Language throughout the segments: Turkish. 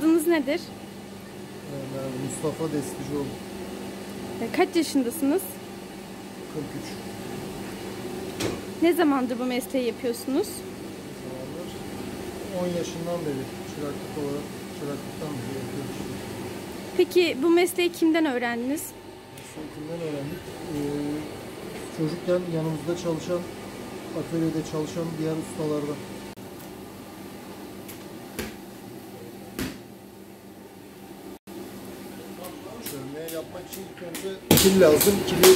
nedir? Ben Mustafa Desticioğlu. E, Kaç yaşındasınız? 43 Ne zamandır bu mesleği yapıyorsunuz? zamandır. 10 yaşından beri çıraklık olarak çıraklıktan beri yapıyoruz. Peki bu mesleği kimden öğrendiniz? Mesleği kimden öğrendik? Ee, çocukken yanımızda çalışan, atölyede çalışan diğer ustalardan. Çözmeye yapmak için ilk önce kil lazım. Kili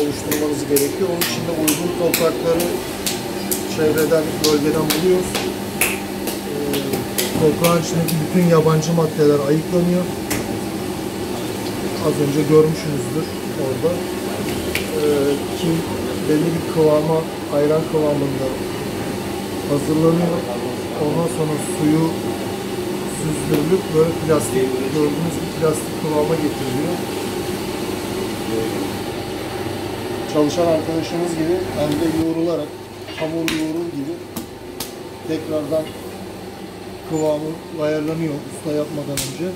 oluşturmanız gerekiyor. Onun için de uygun toprakları çevreden, bölgeden buluyoruz. Ee, toprağın içindeki bütün yabancı maddeler ayıklanıyor. Az önce görmüşsünüzdür orada. Ee, kil belli bir kıvama, ayran kıvamında hazırlanıyor. Ondan sonra suyu süzdürülüp böyle plastik, gördüğünüz gibi plastik kıvama getiriliyor. Çalışan arkadaşımız gibi elde yoğrularak, hamur yoğurur gibi tekrardan kıvamı ayarlanıyor usta yapmadan önce.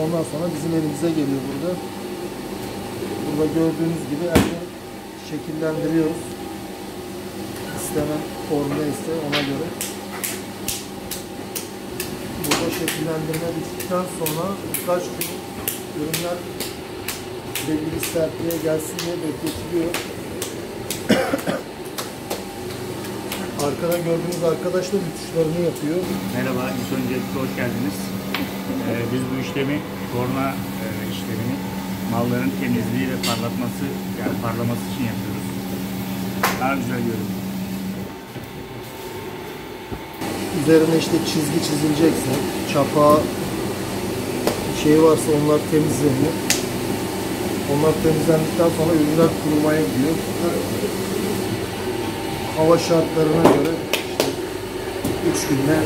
Ondan sonra bizim elimize geliyor burada. Burada gördüğünüz gibi elde şekillendiriyoruz. İstenen form neyse ona göre. Burada şekillendirme bittikten sonra birkaç gün ürünler belli bir sertliğe gelsin diye bekletiliyor. Arkada gördüğünüz arkadaş da rütuşlarını yapıyor. Merhaba, ilk öncelikle hoş geldiniz. Ee, biz bu işlemi, torna e, işlemini malların temizliği ve parlatması, yani parlaması için yapıyoruz. Daha güzel görünüyor. Üzerine işte çizgi çizilecekse, çapa şey varsa onlar temizleniyor. Onlar temizlendikten sonra ürünler kurumaya gidiyor. Hava şartlarına göre işte 3 günle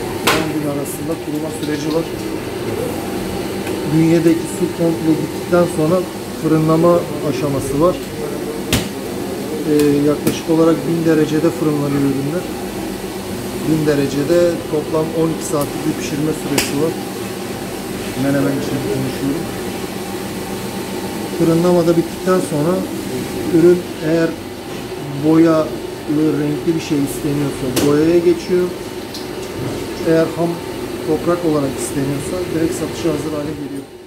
10 gün arasında kuruma süreci var. Bünyedeki su komple gittikten sonra fırınlama aşaması var. Ee, yaklaşık olarak 1000 derecede fırınlanıyor ürünler. 1000 derecede toplam 12 saatlik bir pişirme süresi var. Menemen için konuşuyorum. Fırınlamada bittikten sonra ürün eğer boyalı renkli bir şey isteniyorsa boyaya geçiyor. Eğer ham toprak olarak isteniyorsa direkt satışa hazır hale geliyor.